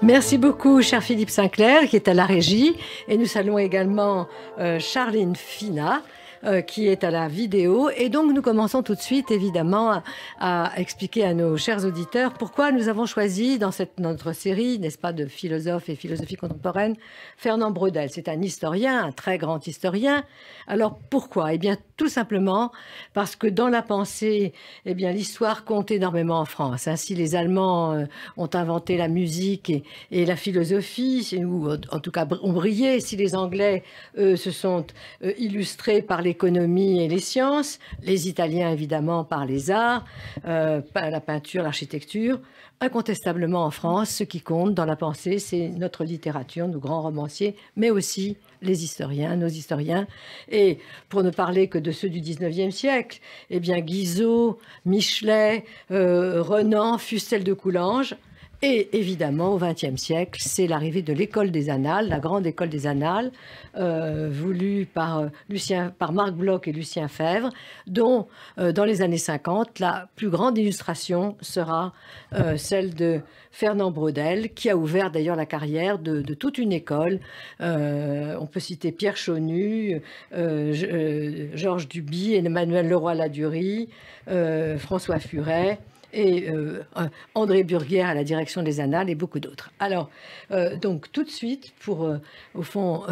Merci beaucoup, cher Philippe Sinclair, qui est à la régie. Et nous saluons également euh, Charline Fina, euh, qui est à la vidéo. Et donc, nous commençons tout de suite, évidemment, à, expliquer à nos chers auditeurs pourquoi nous avons choisi dans cette, notre série, n'est-ce pas, de philosophes et philosophie contemporaine, Fernand Braudel. C'est un historien, un très grand historien. Alors, pourquoi? Eh bien, tout simplement parce que dans la pensée, eh bien, l'histoire compte énormément en France. Ainsi, les Allemands euh, ont inventé la musique et, la philosophie, ou en tout cas ont brillé. Si les Anglais, se sont euh, illustrés par les l'économie et les sciences, les Italiens évidemment par les arts, euh, la peinture, l'architecture. Incontestablement en France, ce qui compte dans la pensée, c'est notre littérature, nos grands romanciers, mais aussi les historiens, nos historiens. Et pour ne parler que de ceux du 19e siècle, eh bien Guizot, Michelet, euh, Renan, Fustel de Coulanges, et évidemment, au XXe siècle, c'est l'arrivée de l'école des annales, la grande école des annales, euh, voulue par, euh, Lucien, par Marc Bloch et Lucien Fèvre, dont euh, dans les années 50, la plus grande illustration sera celle de Fernand Braudel, qui a ouvert d'ailleurs la carrière de, toute une école. on peut citer Pierre Chaunu, Georges Duby, Emmanuel Leroy-Ladurie, François Furet et euh, André Burguière à la direction des Annales et beaucoup d'autres. Alors, euh, donc tout de suite, pour euh, au fond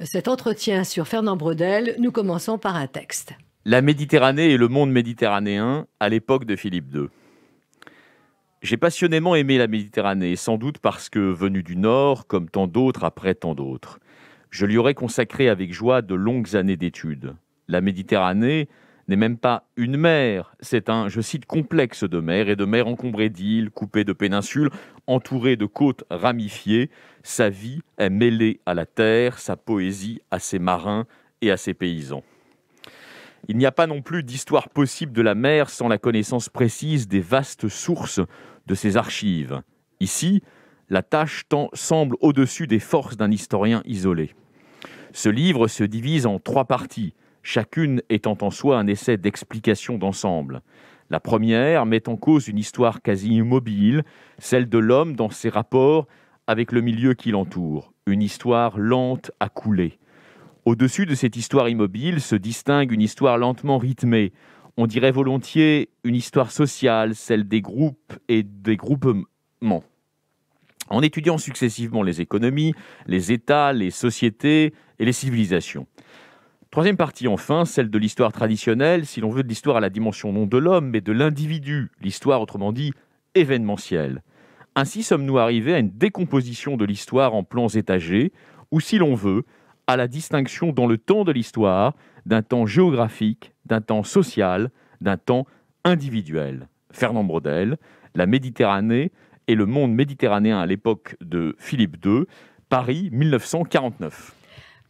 cet entretien sur Fernand Brodel, nous commençons par un texte. La Méditerranée et le monde méditerranéen à l'époque de Philippe II. J'ai passionnément aimé la Méditerranée, sans doute parce que, venu du Nord, comme tant d'autres après tant d'autres, je lui aurais consacré avec joie de longues années d'études. La Méditerranée, n'est même pas une mer, c'est un, je cite, complexe de mer et de mer encombrée d'îles, coupée de péninsules, entourée de côtes ramifiées. Sa vie est mêlée à la terre, sa poésie à ses marins et à ses paysans. Il n'y a pas non plus d'histoire possible de la mer sans la connaissance précise des vastes sources de ses archives. Ici, la tâche semble au-dessus des forces d'un historien isolé. Ce livre se divise en trois parties chacune étant en soi un essai d'explication d'ensemble. La première met en cause une histoire quasi immobile, celle de l'homme dans ses rapports avec le milieu qui l'entoure, une histoire lente à couler. Au-dessus de cette histoire immobile se distingue une histoire lentement rythmée, on dirait volontiers une histoire sociale, celle des groupes et des groupements. En étudiant successivement les économies, les États, les sociétés et les civilisations. Troisième partie, enfin, celle de l'histoire traditionnelle, si l'on veut de l'histoire à la dimension non de l'homme, mais de l'individu, l'histoire autrement dit événementielle. Ainsi sommes-nous arrivés à une décomposition de l'histoire en plans étagés, ou si l'on veut, à la distinction dans le temps de l'histoire d'un temps géographique, d'un temps social, d'un temps individuel. Fernand Braudel, La Méditerranée et le monde méditerranéen à l'époque de Philippe II, Paris 1949.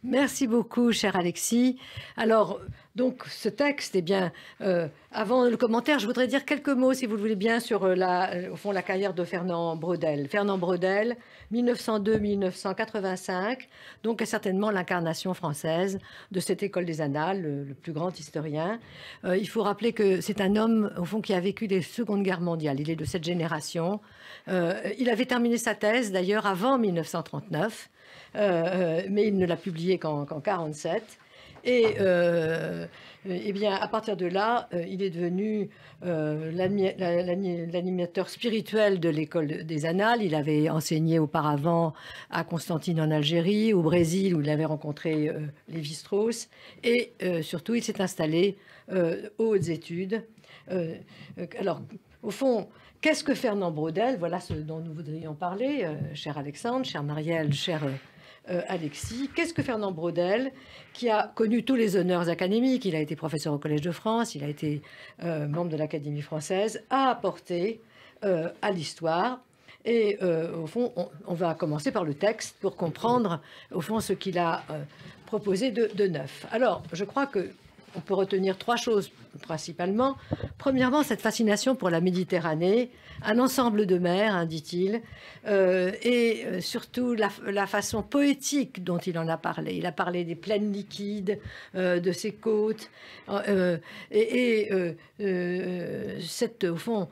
Merci beaucoup, cher Alexis. Alors, donc, ce texte, eh bien, euh, avant le commentaire, je voudrais dire quelques mots, si vous le voulez bien, sur euh, la, euh, au fond, la carrière de Fernand Braudel. Fernand Braudel, 1902-1985, donc est certainement l'incarnation française de cette école des annales, le, plus grand historien. il faut rappeler que c'est un homme, au fond, qui a vécu les secondes guerres mondiales. Il est de cette génération. il avait terminé sa thèse, d'ailleurs, avant 1939. Euh, mais il ne l'a publié qu'en 1947. Et euh, eh bien, à partir de là, euh, il est devenu l'animateur spirituel de l'école des Annales. Il avait enseigné auparavant à Constantine en Algérie, au Brésil, où il avait rencontré Lévi-Strauss. Et surtout, il s'est installé aux hautes études. alors, au fond, qu'est-ce que Fernand Braudel? Voilà ce dont nous voudrions parler, cher Alexandre, cher Marielle, cher euh, Alexis. Qu'est-ce que Fernand Braudel, qui a connu tous les honneurs académiques, il a été professeur au Collège de France, il a été euh, membre de l'Académie française, a apporté euh, à l'histoire et au fond, on, va commencer par le texte pour comprendre au fond ce qu'il a proposé de, neuf. Alors, je crois que on peut retenir trois choses principalement. Premièrement, cette fascination pour la Méditerranée, un ensemble de mers, hein, dit-il, euh, et euh, surtout la, façon poétique dont il en a parlé. Il a parlé des plaines liquides, euh, de ses côtes, et, cette, au fond,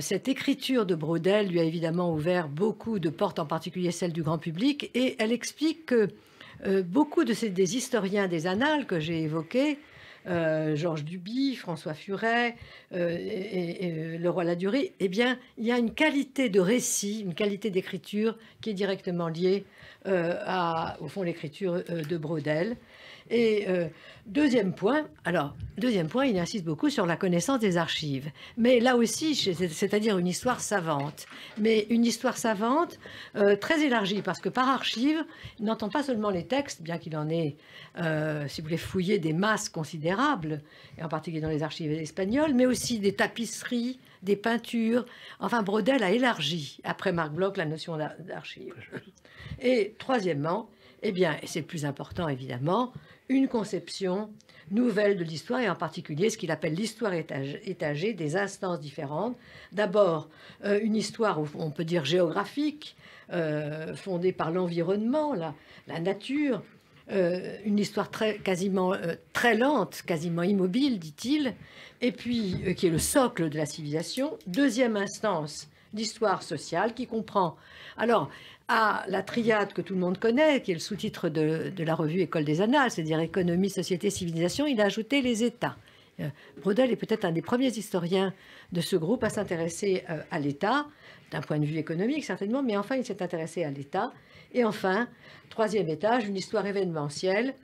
cette écriture de Brodel lui a évidemment ouvert beaucoup de portes, en particulier celle du grand public, et elle explique que beaucoup de ces, des historiens des annales que j'ai évoqués euh, Georges Duby, François Furet, euh, et, euh, le roi Ladurie, eh bien, il y a une qualité de récit, une qualité d'écriture qui est directement liée à, au fond, l'écriture de Brodel. Et euh, deuxième point, alors, deuxième point, il insiste beaucoup sur la connaissance des archives. Mais là aussi, c'est-à-dire une histoire savante. Mais une histoire savante euh, très élargie, parce que par archive, il n'entend pas seulement les textes, bien qu'il en ait, euh, si vous voulez, fouillé des masses considérables, et en particulier dans les archives espagnoles, mais aussi des tapisseries, des peintures. Enfin, Brodel a élargi, après Marc Bloch, la notion d'archive. Et troisièmement, eh bien, et c'est le plus important évidemment, une conception nouvelle de l'histoire et en particulier ce qu'il appelle l'histoire étagée des instances différentes. D'abord, euh, une histoire, on peut dire géographique, euh, fondée par l'environnement, la, nature, euh, une histoire très, quasiment très lente, quasiment immobile, dit-il, et puis qui est le socle de la civilisation. Deuxième instance, l'histoire sociale qui comprend alors à la triade que tout le monde connaît, qui est le sous-titre de, la revue École des Annales, c'est-à-dire économie, société, civilisation, il a ajouté les États. Euh, Brodel est peut-être un des premiers historiens de ce groupe à s'intéresser euh, à l'État, d'un point de vue économique certainement, mais enfin il s'est intéressé à l'État. Et enfin, troisième étage, une histoire événementielle.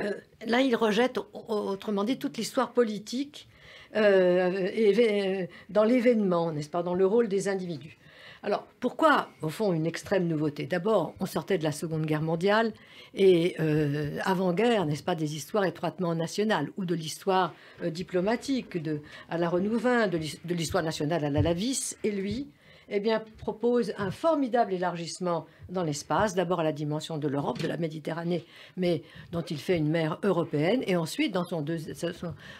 Euh, là, il rejette, autrement dit, toute l'histoire politique dans l'événement, n'est-ce pas, dans le rôle des individus. Alors, pourquoi, au fond, une extrême nouveauté? D'abord, on sortait de la Seconde Guerre mondiale et euh, avant-guerre, n'est-ce pas, des histoires étroitement nationales ou de l'histoire euh, diplomatique de, à la Renouvin, de l'histoire nationale à la Lavis. Et lui, eh bien, propose un formidable élargissement dans l'espace, d'abord à la dimension de l'Europe, de la Méditerranée, mais dont il fait une mer européenne, et ensuite dans son,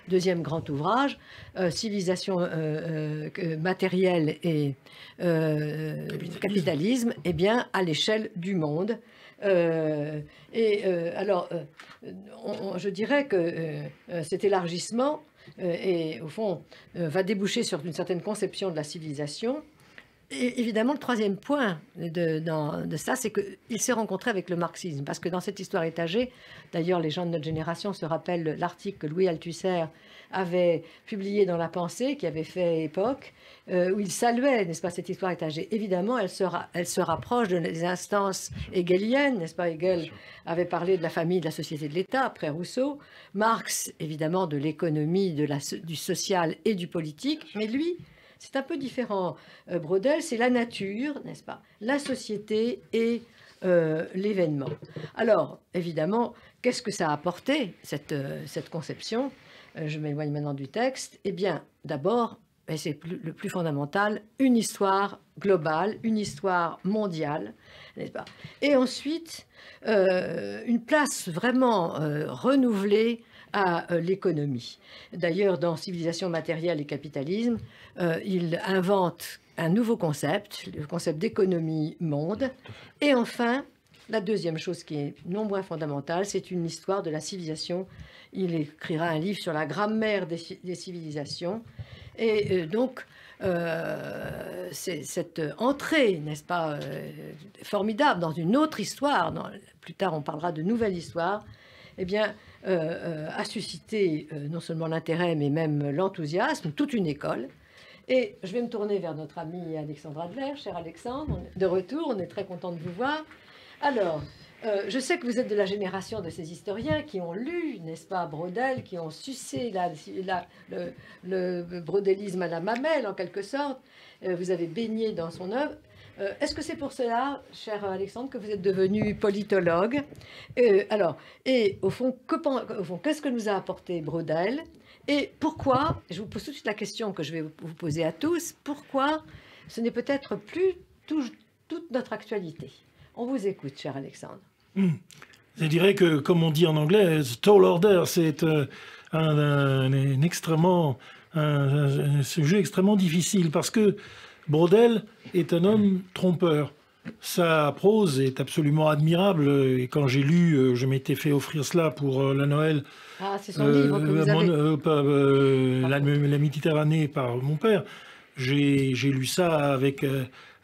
deuxième grand ouvrage, euh, Civilisation euh, euh, matérielle et capitalisme. eh bien, à l'échelle du monde. et alors, je dirais que cet élargissement, et, au fond, va déboucher sur une certaine conception de la civilisation évidemment, le troisième point de, de ça, c'est qu'il s'est rencontré avec le marxisme. Parce que dans cette histoire étagée, d'ailleurs, les gens de notre génération se rappellent l'article que Louis Althusser avait publié dans La Pensée, qui avait fait époque, euh, où il saluait, n'est-ce pas, cette histoire étagée. Évidemment, elle se, elle se rapproche des instances hegeliennes, n'est-ce pas Hegel avait parlé de la famille, de la société, de l'État, après Rousseau. Marx, évidemment, de l'économie, du social et du politique. Mais lui, c'est un peu différent. Euh, Brodel, c'est la nature, n'est-ce pas? La société et euh, l'événement. Alors, évidemment, qu'est-ce que ça a apporté, cette, euh, cette conception? Je m'éloigne maintenant du texte. Eh bien, d'abord, et c'est le plus fondamental, une histoire globale, une histoire mondiale, n'est-ce pas? Et ensuite, une place vraiment renouvelée à euh, l'économie. D'ailleurs, dans Civilisation matérielle et capitalisme, euh, il invente un nouveau concept, le concept d'économie monde. Et enfin, la deuxième chose qui est non moins fondamentale, c'est une histoire de la civilisation. Il écrira un livre sur la grammaire des, civilisations. Et euh, donc, cette entrée, n'est-ce pas, formidable dans une autre histoire, plus tard on parlera de nouvelle histoire, eh bien, a suscité euh, non seulement l'intérêt, mais même l'enthousiasme, toute une école. Et je vais me tourner vers notre ami Alexandre Adler, cher Alexandre, de retour, on est très content de vous voir. Alors, je sais que vous êtes de la génération de ces historiens qui ont lu, n'est-ce pas, Brodel, qui ont sucé le, le, brodelisme à la mamelle, en quelque sorte. vous avez baigné dans son œuvre. Euh, est-ce que c'est pour cela, cher Alexandre, que vous êtes devenu politologue euh, Alors, et au fond, qu'est-ce que nous a apporté Brodel Et pourquoi, je vous pose tout de suite la question que je vais vous poser à tous, pourquoi ce n'est peut-être plus toute notre actualité? On vous écoute, cher Alexandre. Hmm. Je dirais que, comme on dit en anglais, tall order, c'est euh, un, extrêmement, un, sujet extrêmement difficile parce que Brodel est un homme trompeur. Sa prose est absolument admirable et quand j'ai lu, euh, je m'étais fait offrir cela pour euh, la Noël. Ah, c'est son livre que vous avez. la, la, Méditerranée par mon père. J'ai lu ça avec,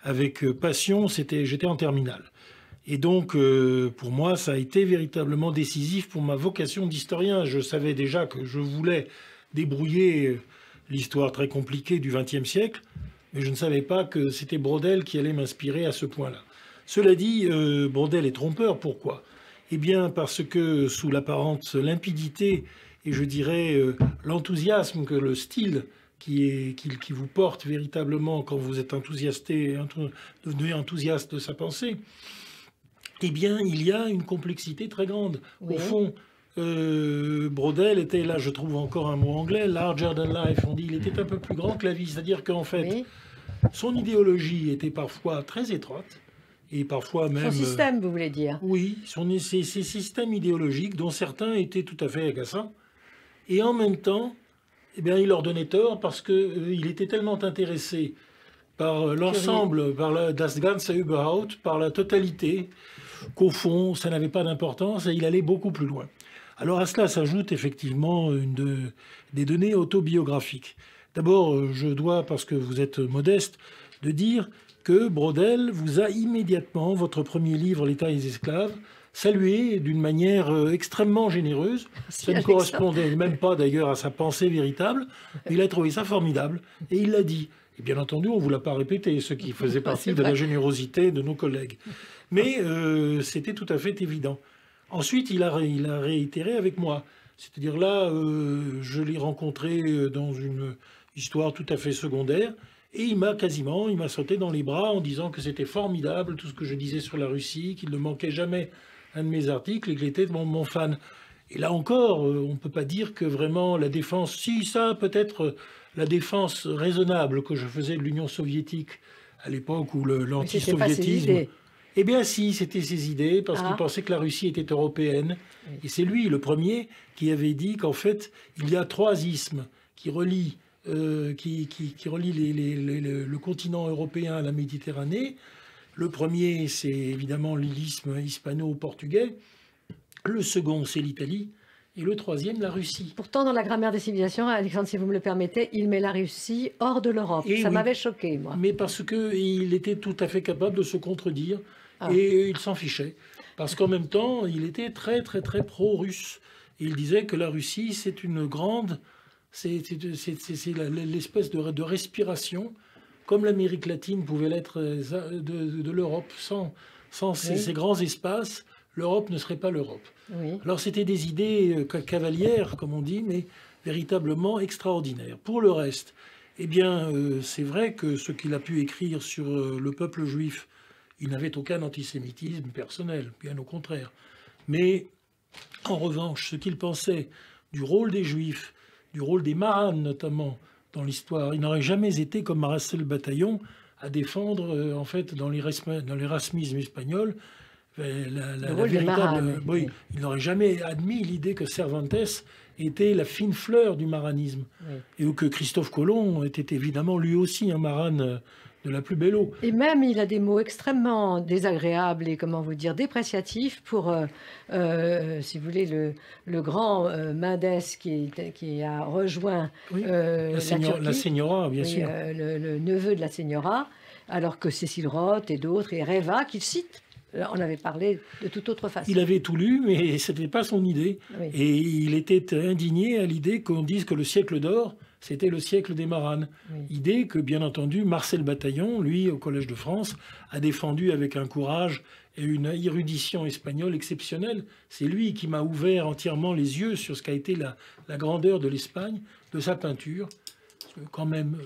avec passion, j'étais en terminale. Et donc, euh, pour moi, ça a été véritablement décisif pour ma vocation d'historien. Je savais déjà que je voulais débrouiller euh, l'histoire très compliquée du XXe siècle, mais je ne savais pas que c'était Brodel qui allait m'inspirer à ce point-là. Cela dit, euh, Brodel est trompeur. Pourquoi? Eh bien, parce que sous l'apparente limpidité et je dirais l'enthousiasme que le style qui, est, qui, qui, vous porte véritablement quand vous êtes enthousiasté, devenu enthousiaste de sa pensée, eh bien, il y a une complexité très grande. Au fond, euh, Brodel était là, je trouve encore un mot anglais, larger than life. On dit il était un peu plus grand que la vie. C'est-à-dire qu'en fait, son idéologie était parfois très étroite. Et parfois même. Son système, vous voulez dire Oui, son, ses, systèmes idéologiques, dont certains étaient tout à fait agaçants. Et en même temps, eh bien, il leur donnait tort parce qu'il euh, il était tellement intéressé par l'ensemble, par la, das ganze Überhaupt, par la totalité, qu'au fond, ça n'avait pas d'importance et il allait beaucoup plus loin. Alors à cela s'ajoute effectivement une des données autobiographiques. D'abord, euh, je dois, parce que vous êtes modeste, de dire que Brodel vous a immédiatement, votre premier livre, L'État et les esclaves, salué d'une manière euh, extrêmement généreuse. Ça ne correspondait même pas d'ailleurs à sa pensée véritable. Il a trouvé ça formidable et il l'a dit. Et bien entendu, on ne vous l'a pas répété, ce qui faisait partie de la générosité de nos collègues. Mais euh, c'était tout à fait évident. Ensuite, il a, il a réitéré avec moi. C'est-à-dire là, euh, je l'ai rencontré euh, dans une histoire tout à fait secondaire, et il m'a quasiment, il m'a sauté dans les bras en disant que c'était formidable tout ce que je disais sur la Russie, qu'il ne manquait jamais un de mes articles et qu'il était mon, mon fan. Et là encore, on ne peut pas dire que vraiment la défense, si ça peut-être la défense raisonnable que je faisais de l'Union soviétique à l'époque où l'antisoviétisme... Eh bien si, c'était ses idées, parce qu'il ah. pensait que la Russie était européenne. Et c'est lui, le premier, qui avait dit qu'en fait, il y a trois ismes qui relient, euh, qui, qui, le continent européen à la Méditerranée. Le premier, c'est évidemment l'isme hispano-portugais. Le second, c'est l'Italie et le troisième, la Russie. Pourtant, dans la grammaire des civilisations, Alexandre, si vous me le permettez, il met la Russie hors de l'Europe. Ça m'avait choqué, moi. Mais parce qu'il était tout à fait capable de se contredire ah. et il s'en fichait. Parce qu'en même temps, il était très, très, très pro-russe. Il disait que la Russie, c'est une grande. C'est l'espèce de, de, respiration, comme l'Amérique latine pouvait l'être euh, de, l'Europe, sans, sans ces grands espaces l'Europe ne serait pas l'Europe. Alors c'était des idées euh, cavalières, comme on dit, mais véritablement extraordinaires. Pour le reste, eh bien, euh, c'est vrai que ce qu'il a pu écrire sur euh, le peuple juif, il n'avait aucun antisémitisme personnel, bien au contraire. Mais en revanche, ce qu'il pensait du rôle des juifs, du rôle des Maranes notamment dans l'histoire, il n'aurait jamais été comme Marcel Bataillon à défendre, en fait, dans l'érasmisme espagnol, la, véritable, oui, il n'aurait jamais admis l'idée que Cervantes était la fine fleur du maranisme. Et que Christophe Colomb était évidemment lui aussi un marane de la plus belle eau. Et même, il a des mots extrêmement désagréables et, comment vous dire, dépréciatifs pour, euh, euh, si vous voulez, le, le grand euh, Mendes qui, qui, a rejoint la, la, Señora, bien sûr. Le, le, neveu de la Señora, alors que Cécile Roth et d'autres, et Reva, qu'il cite on avait parlé de toute autre façon. Il avait tout lu, mais ce n'était pas son idée. Et il était indigné à l'idée qu'on dise que le siècle d'or, c'était le siècle des Maranes. Idée que, bien entendu, Marcel Bataillon, lui, au Collège de France, a défendue avec un courage et une érudition espagnole exceptionnelle. C'est lui qui m'a ouvert entièrement les yeux sur ce qu'a été la, grandeur de l'Espagne, de sa peinture. quand même,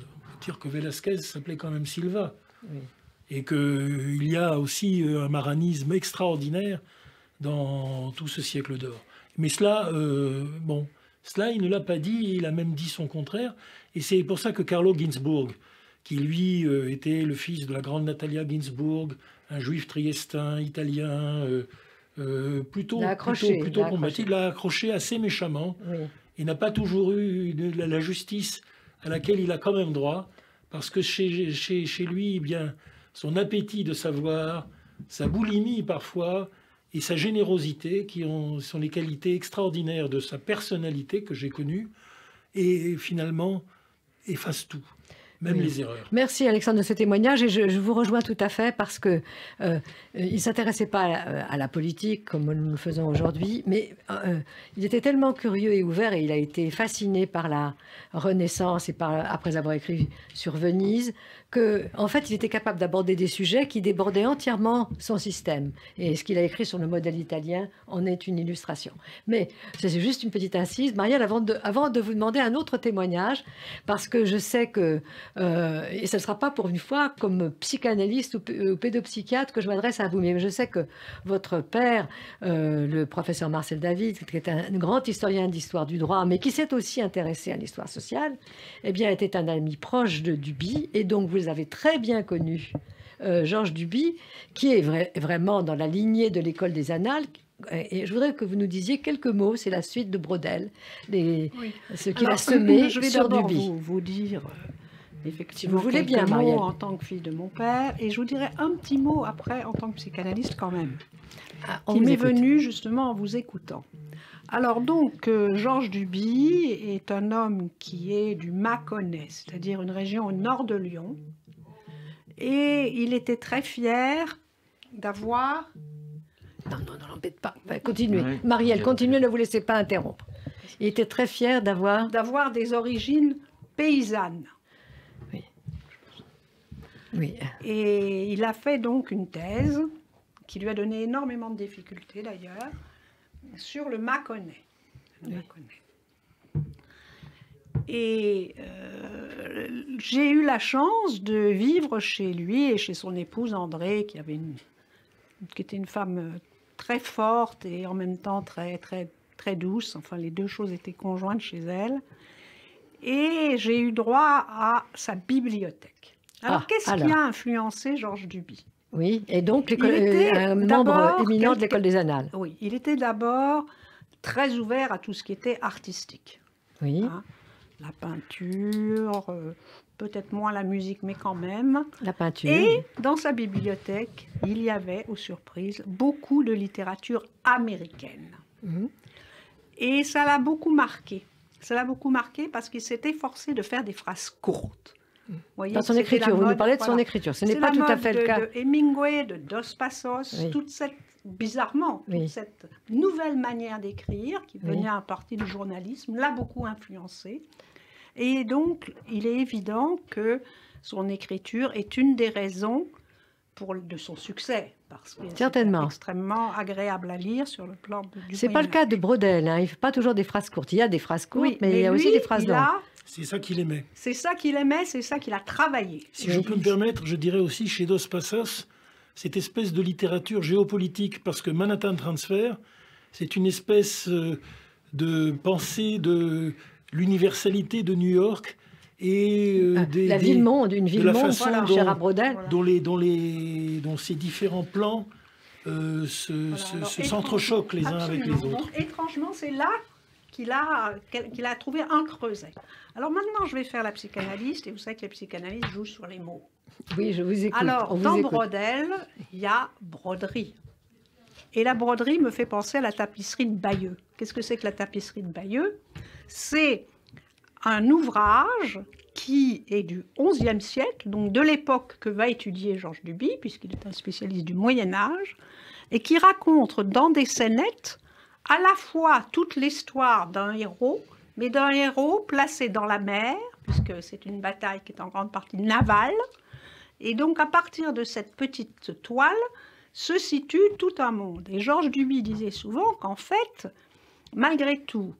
dire que Velázquez s'appelait quand même Silva et qu'il y a aussi euh, un maranisme extraordinaire dans tout ce siècle d'or. Mais cela, euh, bon, cela, il ne l'a pas dit, il a même dit son contraire, et c'est pour ça que Carlo Ginzburg, qui lui euh, était le fils de la grande Natalia Ginzburg, un juif triestin, italien, plutôt, plutôt, plutôt combattu, l'a accroché assez méchamment. et n'a pas toujours eu de la justice à laquelle il a quand même droit, parce que chez, chez, chez lui, eh bien, son appétit de savoir, sa boulimie parfois, et sa générosité, qui ont, sont les qualités extraordinaires de sa personnalité que j'ai connue, et finalement efface tout même les erreurs. Merci Alexandre de ce témoignage et je, vous rejoins tout à fait parce que euh, il s'intéressait pas à, la politique comme nous le faisons aujourd'hui, mais euh, il était tellement curieux et ouvert et il a été fasciné par la Renaissance et par, après avoir écrit sur Venise, que, en fait, il était capable d'aborder des sujets qui débordaient entièrement son système. Et ce qu'il a écrit sur le modèle italien en est une illustration. Mais c'est juste une petite incise. Marielle, avant de, avant de vous demander un autre témoignage, parce que je sais que, euh, et ce ne sera pas pour une fois comme psychanalyste ou, pédopsychiatre que je m'adresse à vous, mais je sais que votre père, euh, le professeur Marcel David, qui est un grand historien d'histoire du droit, mais qui s'est aussi intéressé à l'histoire sociale, eh bien, était un ami proche de Duby, et donc vous vous avez très bien connu euh, Georges Duby, qui est vraiment dans la lignée de l'école des Annales. Et je voudrais que vous nous disiez quelques mots, c'est la suite de Brodel, les, ce qu'il a semé je vais sur Duby. Vous, vous dire euh, effectivement vous voulez bien, mots en tant que fille de mon père, et je vous dirai un petit mot après en tant que psychanalyste quand même, ah, qui m'est venu justement en vous écoutant. Alors donc, euh, Georges Duby est un homme qui est du Mâconnais, c'est-à-dire une région au nord de Lyon. Et il était très fier d'avoir... Non, non, non, l'embête pas. continuez. Marielle, continuez, ne vous laissez pas interrompre. Il était très fier d'avoir... D'avoir des origines paysannes. Oui. Oui. Et il a fait donc une thèse qui lui a donné énormément de difficultés d'ailleurs sur le Mâconnais. Et euh, j'ai eu la chance de vivre chez lui et chez son épouse André, qui, avait une, qui était une femme très forte et en même temps très, très, très douce. Enfin, les deux choses étaient conjointes chez elle. Et j'ai eu droit à sa bibliothèque. Alors, ah, qu'est-ce qui a influencé Georges Duby? Oui, et donc était un membre éminent de l'école des Annales. Oui, il était d'abord très ouvert à tout ce qui était artistique. Oui. Hein, la peinture, euh, peut-être moins la musique, mais quand même. La peinture. Et dans sa bibliothèque, il y avait, aux surprises, beaucoup de littérature américaine. Mhm. Et ça l'a beaucoup marqué. Ça l'a beaucoup marqué parce qu'il s'était forcé de faire des phrases courtes. Voyez, dans son écriture, vous nous parlez de son écriture. Ce n'est pas tout à fait le cas. De Hemingway, de Dos Passos, toute cette, bizarrement, toute cette nouvelle manière d'écrire qui venait à partir du journalisme l'a beaucoup influencé. Et donc, il est évident que son écriture est une des raisons pour, de son succès, parce que c'est extrêmement agréable à lire sur le plan du C'est pas le cas de Brodel, hein. il ne fait pas toujours des phrases courtes. Il y a des phrases courtes, mais, il y a aussi des phrases longues. C'est ça qu'il aimait. C'est ça qu'il aimait, c'est ça qu'il a travaillé. Si je peux me permettre, je dirais aussi chez Dos Passos, cette espèce de littérature géopolitique, parce que Manhattan Transfer, c'est une espèce euh, de pensée de l'universalité de New York et euh, ah, des, la ville monde, une ville monde, voilà, dont, Brodel. Dont, les, dont, les, dont ces différents plans euh, se, s'entrechoquent les uns avec les autres. étrangement, c'est là qu'il a, qu'il a trouvé un creuset. Alors maintenant, je vais faire la psychanalyste, et vous savez que les psychanalystes jouent sur les mots. Oui, je vous écoute. Alors, vous dans Brodel, il y a broderie. Et la broderie me fait penser à la tapisserie de Bayeux. Qu'est-ce que c'est que la tapisserie de Bayeux? C'est un ouvrage qui est du XIe siècle, donc de l'époque que va étudier Georges Duby, puisqu'il est un spécialiste du Moyen Âge, et qui raconte dans des scénettes à la fois toute l'histoire d'un héros, mais d'un héros placé dans la mer, puisque c'est une bataille qui est en grande partie navale. Et donc à partir de cette petite toile se situe tout un monde. Et Georges Duby disait souvent qu'en fait, malgré tout,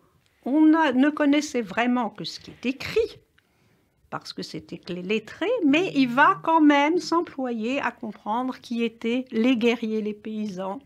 on ne connaissait vraiment que ce qui est écrit, parce que c'était les lettrés, mais il va quand même s'employer à comprendre qui étaient les guerriers, les paysans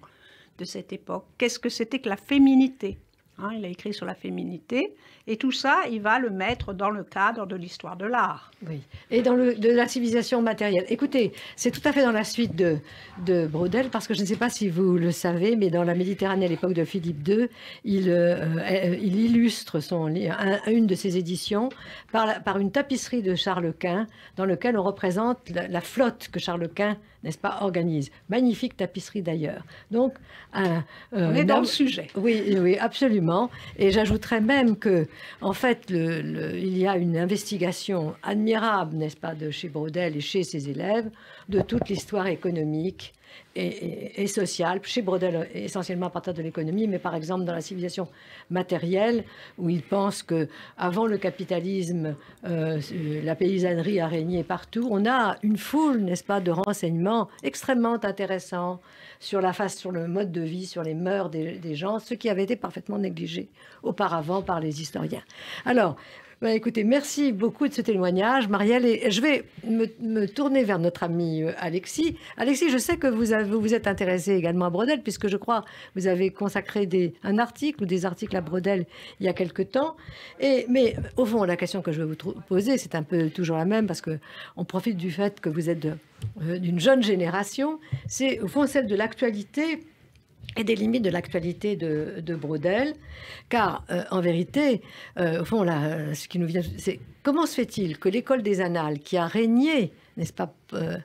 de cette époque. Qu'est-ce que c'était que la féminité hein, il a écrit sur la féminité, et tout ça, il va le mettre dans le cadre de l'histoire de l'art. Oui, et dans le, de la civilisation matérielle. Écoutez, c'est tout à fait dans la suite de, de Brodel, parce que je ne sais pas si vous le savez, mais dans la Méditerranée à l'époque de Philippe II, il, euh, il illustre son, une de ses éditions par, par une tapisserie de Charles Quint, dans lequel on représente la, la flotte que Charles Quint n'est-ce pas, organise. Magnifique tapisserie d'ailleurs. Donc, un, euh, on est dans le sujet. Oui, oui, absolument. Et j'ajouterais même que, en fait, le, il y a une investigation admirable, n'est-ce pas, de chez Brodel et chez ses élèves, de toute l'histoire économique et, sociale. Chez Brodel, essentiellement à partir de l'économie, mais par exemple dans la civilisation matérielle, où il pense que avant le capitalisme, euh, la paysannerie a régné partout. On a une foule, n'est-ce pas, de renseignements extrêmement intéressants sur la face, sur le mode de vie, sur les mœurs des, des gens, ce qui avait été parfaitement négligé auparavant par les historiens. Alors, bah, écoutez, merci beaucoup de ce témoignage, Marielle. Et je vais me, tourner vers notre ami euh, Alexis. Alexis, je sais que vous, avez, vous êtes intéressé également à Brodel, puisque je crois que vous avez consacré des, un article ou des articles à Brodel il y a quelque temps. Et, mais au fond, la question que je vais vous poser, c'est un peu toujours la même, parce qu'on profite du fait que vous êtes euh, d'une jeune génération. C'est au fond celle de l'actualité et des limites de l'actualité de, de, Brodel, car euh, en vérité, euh, au fond, là, ce qui nous vient, c'est comment se fait-il que l'école des annales, qui a régné, n'est-ce pas, euh,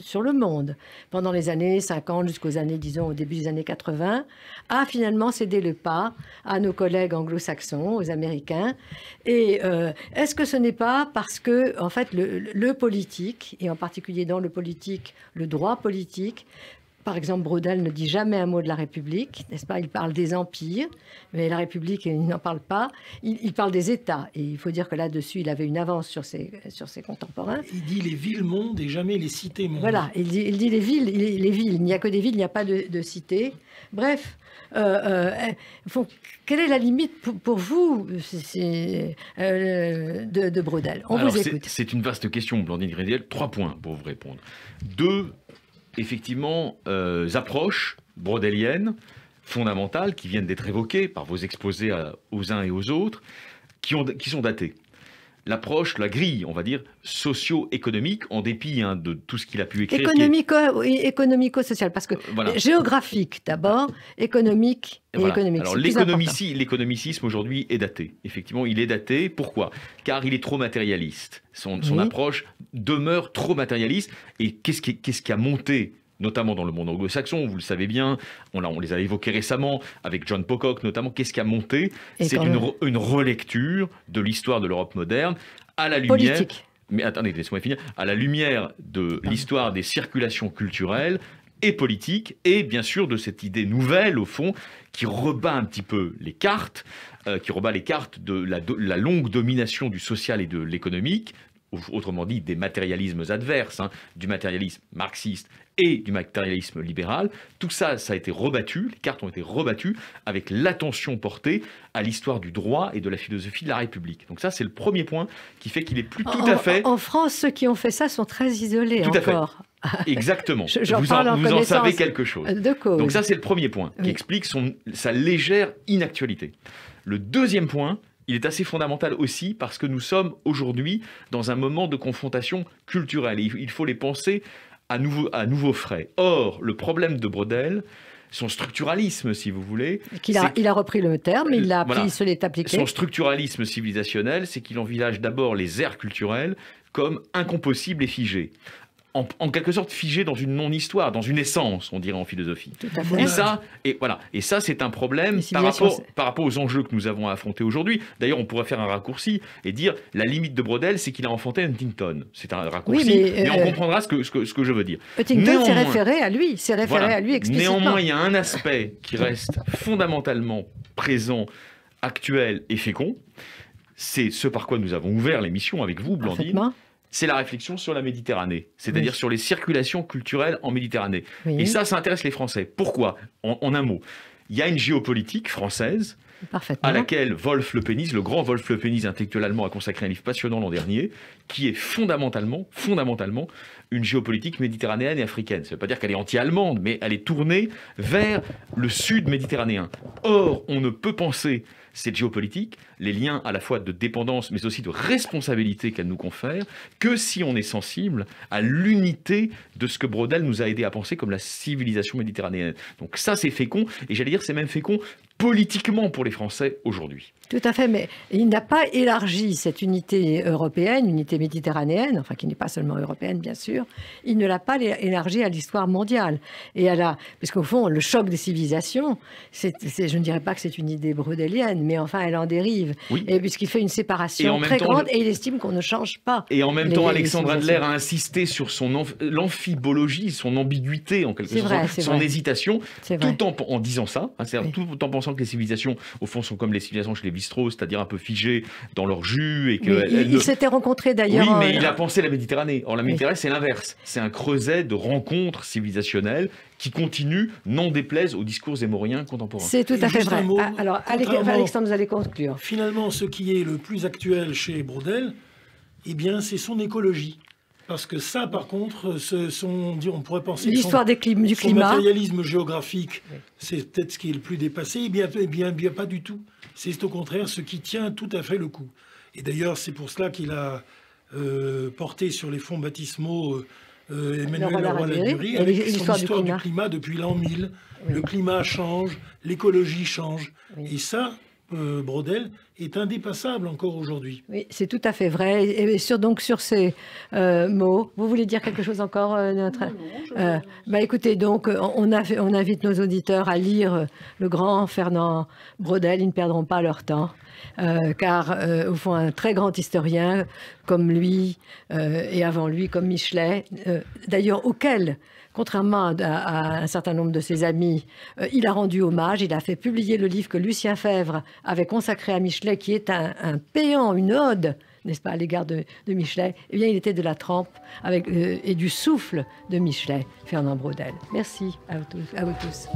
sur le monde pendant les années 50 jusqu'aux années, disons, au début des années 80, a finalement cédé le pas à nos collègues anglo-saxons, aux Américains. Et est-ce que ce n'est pas parce que, en fait, le, le politique, et en particulier dans le politique, le droit politique, par exemple, Brodel ne dit jamais un mot de la République, n'est-ce pas? Il parle des empires, mais la République, il n'en parle pas. Il, parle des États. Et il faut dire que là-dessus, il avait une avance sur ses, sur ses contemporains. Il dit les villes mondes et jamais les cités mondes. Voilà, il dit, il dit les villes. Les villes. Il n'y a que des villes, il n'y a pas de, de cités. Bref, euh, euh, quelle est la limite pour, vous euh, de, de, Brodel? On vous écoute. C'est une vaste question, Blandine Grédiel. Trois points pour vous répondre. Deux, effectivement euh, approches brodéliennes fondamentales qui viennent d'être évoquées par vos exposés aux uns et aux autres, qui sont datées l'approche, la grille, on va dire, socio-économique, en dépit hein, de tout ce qu'il a pu écrire. Économico, économico-social, parce que géographique d'abord, économique et économique. Alors l'économicisme aujourd'hui est daté. Effectivement, il est daté. Pourquoi? Car il est trop matérialiste. Son, approche demeure trop matérialiste. Et qu'est-ce qui, qu'est-ce qui a monté notamment dans le monde anglo-saxon, vous le savez bien, on, on, les a évoqués récemment, avec John Pocock notamment, qu'est-ce qui a monté? C'est une, relecture de l'histoire de l'Europe moderne à la lumière... Mais attendez, laissez-moi finir. À la lumière de l'histoire des circulations culturelles et politiques, et bien sûr de cette idée nouvelle, au fond, qui rebat un petit peu les cartes, euh, qui rebat les cartes de la, la longue domination du social et de l'économique, autrement dit des matérialismes adverses, hein, du matérialisme marxiste et du matérialisme libéral. Tout ça, ça a été rebattu, les cartes ont été rebattues avec l'attention portée à l'histoire du droit et de la philosophie de la République. Donc ça, c'est le premier point qui fait qu'il est plus tout à fait... En France, ceux qui ont fait ça sont très isolés tout encore. À fait. Exactement. vous en, vous en savez quelque chose. Donc ça, c'est le premier point qui explique son, sa légère inactualité. Le deuxième point, il est assez fondamental aussi parce que nous sommes aujourd'hui dans un moment de confrontation culturelle. il faut les penser à nouveau, à nouveau frais. Or, le problème de Brodel, son structuralisme, si vous voulez. Il a, il a repris le terme, il l'a appris, il se l'est appliqué. Son structuralisme civilisationnel, c'est qu'il envisage d'abord les aires culturelles comme incompossibles et figées en, quelque sorte figé dans une non-histoire, dans une essence, on dirait en philosophie. Et ça, et voilà, et ça c'est un problème par rapport, par rapport aux enjeux que nous avons à affronter aujourd'hui. D'ailleurs, on pourrait faire un raccourci et dire la limite de Brodel, c'est qu'il a enfanté Huntington. C'est un raccourci, mais, on euh, comprendra ce que, ce que, ce que je veux dire. Huntington s'est référé à lui, s'est référé à lui explicitement. Néanmoins, il y a un aspect qui reste fondamentalement présent, actuel et fécond. C'est ce par quoi nous avons ouvert l'émission avec vous, Blandine c'est la réflexion sur la Méditerranée, c'est-à-dire sur les circulations culturelles en Méditerranée. Et ça, ça intéresse les Français. Pourquoi? En, un mot, il y a une géopolitique française. À laquelle Wolf Le Pennis, le grand Wolf Le Pennis intellectuel allemand, a consacré un livre passionnant l'an dernier, qui est fondamentalement, fondamentalement une géopolitique méditerranéenne et africaine. Ça ne veut pas dire qu'elle est anti-allemande, mais elle est tournée vers le sud méditerranéen. Or, on ne peut penser cette géopolitique, les liens à la fois de dépendance, mais aussi de responsabilité qu'elle nous confère, que si on est sensible à l'unité de ce que Brodel nous a aidé à penser comme la civilisation méditerranéenne. Donc ça, c'est fécond, et j'allais dire, c'est même fécond politiquement pour les Français aujourd'hui. Tout à fait, mais il n'a pas élargi cette unité européenne, unité méditerranéenne, enfin qui n'est pas seulement européenne bien sûr, il ne l'a pas élargi à l'histoire mondiale. Et à la, parce qu'au fond, le choc des civilisations, c'est, je ne dirais pas que c'est une idée brodélienne, mais enfin elle en dérive. Oui. Et puisqu'il fait une séparation très temps, grande et il estime qu'on ne change pas. Et en même temps, Alexandre Adler a insisté sur son l'amphibologie, son ambiguïté en quelque sorte, son vrai. hésitation, tout en, en, disant ça, hein, oui. tout en pensant que les civilisations, au fond, sont comme les civilisations chez les Bistros, c'est-à-dire un peu figées dans leur jus. Et que il, ne... s'était rencontré d'ailleurs. Oui, mais il a pensé la Méditerranée. Or, la Méditerranée, oui. c'est l'inverse. C'est un creuset de rencontres civilisationnelles qui continue, non déplaise aux discours zémoriens contemporains. C'est tout à fait vrai. Mot, Alors, Alexandre, vous allez conclure. Finalement, ce qui est le plus actuel chez Brodel, eh bien, c'est son écologie. Parce que ça, par contre, ce sont, on pourrait penser l'histoire du climat. Son matérialisme géographique, c'est peut-être ce qui est le plus dépassé. Eh bien, eh bien, bien pas du tout. C'est au contraire ce qui tient tout à fait le coup. Et d'ailleurs, c'est pour cela qu'il a euh, porté sur les fonds baptismaux euh, Emmanuel Leroy-Ladurie avec son histoire du climat, du climat depuis l'an 1000. Oui. Le climat change, l'écologie change. Oui. Et ça, euh, Brodel est indépassable encore aujourd'hui. Oui, c'est tout à fait vrai. Et sur, donc sur ces euh, mots, vous voulez dire quelque chose encore euh, notre... non, non, euh, bah, Écoutez, donc on, a, on, invite nos auditeurs à lire le grand Fernand Brodel. Ils ne perdront pas leur temps. car au fond, un très grand historien comme lui et avant lui comme Michelet, d'ailleurs auquel contrairement à, un certain nombre de ses amis, euh, il a rendu hommage, il a fait publier le livre que Lucien Fèvre avait consacré à Michelet, qui est un, un péant, une ode, n'est-ce pas, à l'égard de, Michelet. Eh bien, il était de la trempe avec, euh, et du souffle de Michelet, Fernand Braudel. Merci. À vous tous.